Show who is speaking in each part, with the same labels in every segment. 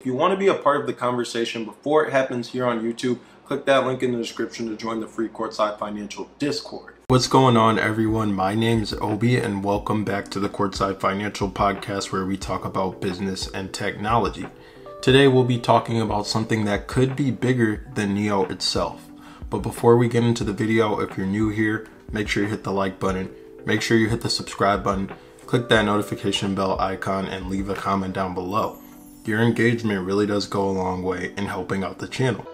Speaker 1: If you want to be a part of the conversation before it happens here on YouTube, click that link in the description to join the free Courtside Financial Discord. What's going on, everyone? My name is Obi, and welcome back to the Courtside Financial Podcast, where we talk about business and technology. Today, we'll be talking about something that could be bigger than NIO itself. But before we get into the video, if you're new here, make sure you hit the like button, make sure you hit the subscribe button, click that notification bell icon, and leave a comment down below. Your engagement really does go a long way in helping out the channel.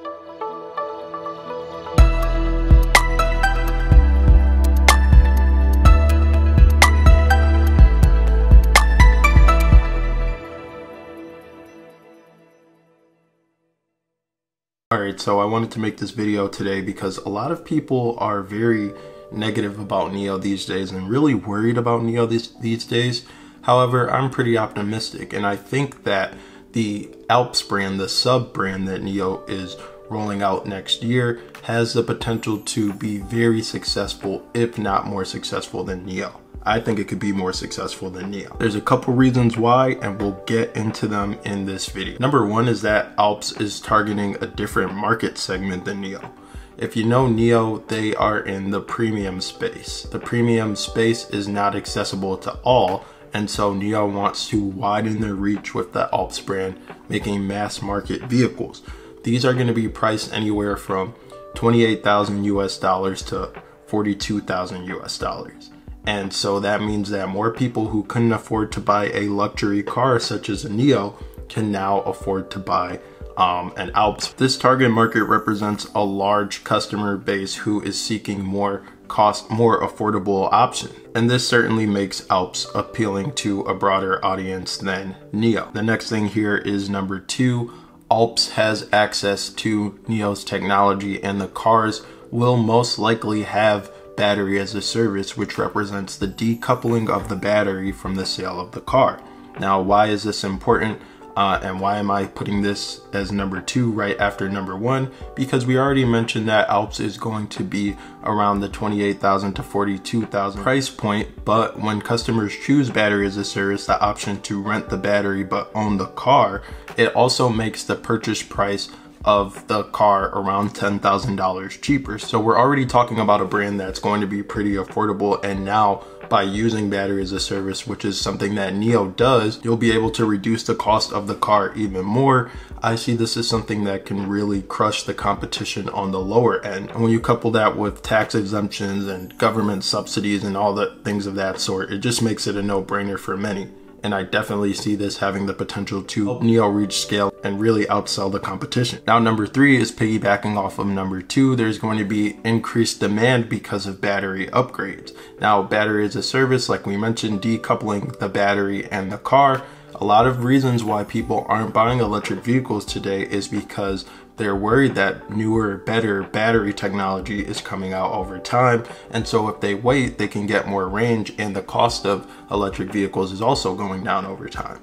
Speaker 1: Alright, so I wanted to make this video today because a lot of people are very negative about NIO these days and really worried about NIO these, these days. However, I'm pretty optimistic and I think that the Alps brand, the sub brand that NIO is rolling out next year, has the potential to be very successful, if not more successful than NIO. I think it could be more successful than NIO. There's a couple reasons why, and we'll get into them in this video. Number one is that Alps is targeting a different market segment than NIO. If you know NIO, they are in the premium space. The premium space is not accessible to all, and so NIO wants to widen their reach with the Alps brand, making mass market vehicles. These are going to be priced anywhere from 28,000 US dollars to 42,000 US dollars. And so that means that more people who couldn't afford to buy a luxury car such as a NIO can now afford to buy um, an Alps. This target market represents a large customer base who is seeking more cost more affordable option. And this certainly makes Alps appealing to a broader audience than NIO. The next thing here is number two, Alps has access to NIO's technology and the cars will most likely have battery as a service, which represents the decoupling of the battery from the sale of the car. Now, why is this important? Uh, and why am I putting this as number two right after number one? Because we already mentioned that Alps is going to be around the 28,000 to 42,000 price point. But when customers choose battery as a service, the option to rent the battery but own the car, it also makes the purchase price of the car around $10,000 cheaper. So we're already talking about a brand that's going to be pretty affordable and now by using battery as a service, which is something that NIO does, you'll be able to reduce the cost of the car even more. I see this as something that can really crush the competition on the lower end. And when you couple that with tax exemptions and government subsidies and all the things of that sort, it just makes it a no-brainer for many and I definitely see this having the potential to NIO reach scale and really outsell the competition. Now, number three is piggybacking off of number two. There's going to be increased demand because of battery upgrades. Now, battery as a service, like we mentioned, decoupling the battery and the car. A lot of reasons why people aren't buying electric vehicles today is because they're worried that newer, better battery technology is coming out over time. And so if they wait, they can get more range and the cost of electric vehicles is also going down over time.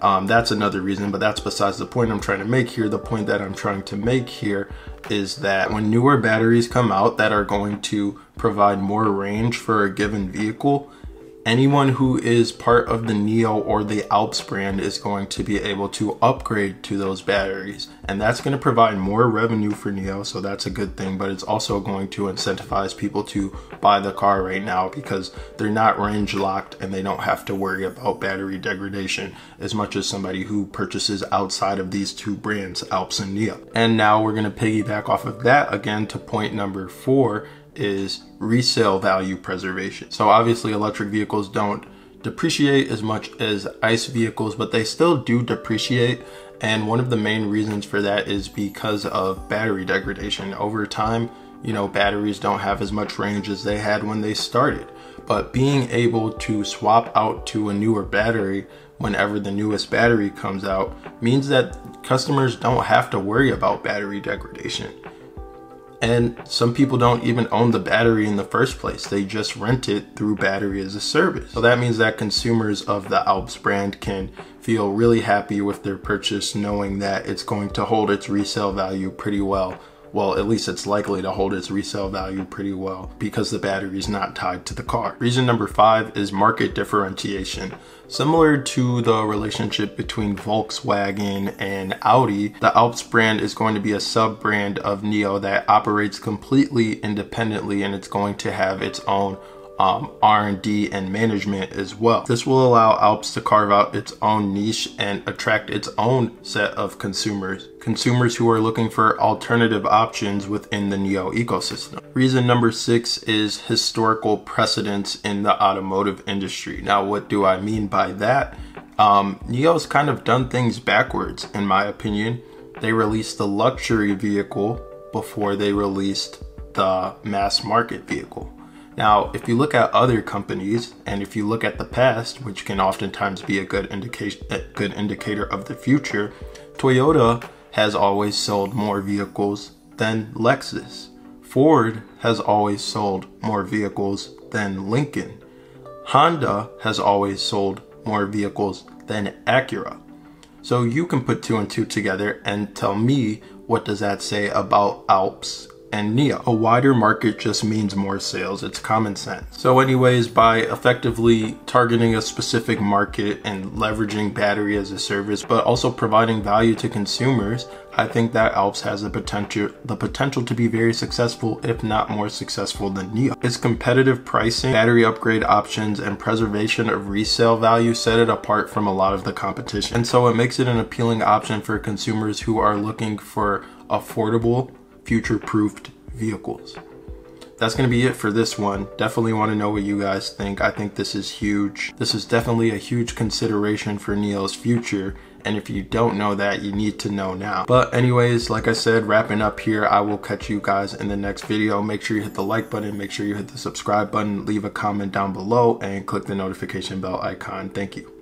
Speaker 1: Um, that's another reason, but that's besides the point I'm trying to make here. The point that I'm trying to make here is that when newer batteries come out that are going to provide more range for a given vehicle, anyone who is part of the NIO or the Alps brand is going to be able to upgrade to those batteries. And that's going to provide more revenue for NIO, so that's a good thing, but it's also going to incentivize people to buy the car right now because they're not range locked and they don't have to worry about battery degradation as much as somebody who purchases outside of these two brands, Alps and NIO. And now we're going to piggyback off of that again to point number four is resale value preservation. So obviously electric vehicles don't depreciate as much as ICE vehicles, but they still do depreciate. And one of the main reasons for that is because of battery degradation. Over time, you know, batteries don't have as much range as they had when they started. But being able to swap out to a newer battery whenever the newest battery comes out means that customers don't have to worry about battery degradation. And some people don't even own the battery in the first place. They just rent it through battery as a service. So that means that consumers of the Alps brand can feel really happy with their purchase knowing that it's going to hold its resale value pretty well well, at least it's likely to hold its resale value pretty well because the battery is not tied to the car. Reason number five is market differentiation. Similar to the relationship between Volkswagen and Audi, the Alps brand is going to be a sub brand of NIO that operates completely independently and it's going to have its own um, R&D and management as well. This will allow Alps to carve out its own niche and attract its own set of consumers. Consumers who are looking for alternative options within the NIO ecosystem. Reason number six is historical precedence in the automotive industry. Now, what do I mean by that? Um, NIO's kind of done things backwards, in my opinion. They released the luxury vehicle before they released the mass market vehicle. Now, if you look at other companies and if you look at the past, which can oftentimes be a good indication a good indicator of the future, Toyota has always sold more vehicles than Lexus. Ford has always sold more vehicles than Lincoln. Honda has always sold more vehicles than Acura. So you can put two and two together and tell me what does that say about Alps and NIO. A wider market just means more sales. It's common sense. So anyways, by effectively targeting a specific market and leveraging battery as a service, but also providing value to consumers, I think that Alps has the potential the potential to be very successful, if not more successful than NIO. Its competitive pricing, battery upgrade options, and preservation of resale value set it apart from a lot of the competition. And so it makes it an appealing option for consumers who are looking for affordable future-proofed vehicles. That's going to be it for this one. Definitely want to know what you guys think. I think this is huge. This is definitely a huge consideration for NIO's future. And if you don't know that, you need to know now. But anyways, like I said, wrapping up here, I will catch you guys in the next video. Make sure you hit the like button, make sure you hit the subscribe button, leave a comment down below, and click the notification bell icon. Thank you.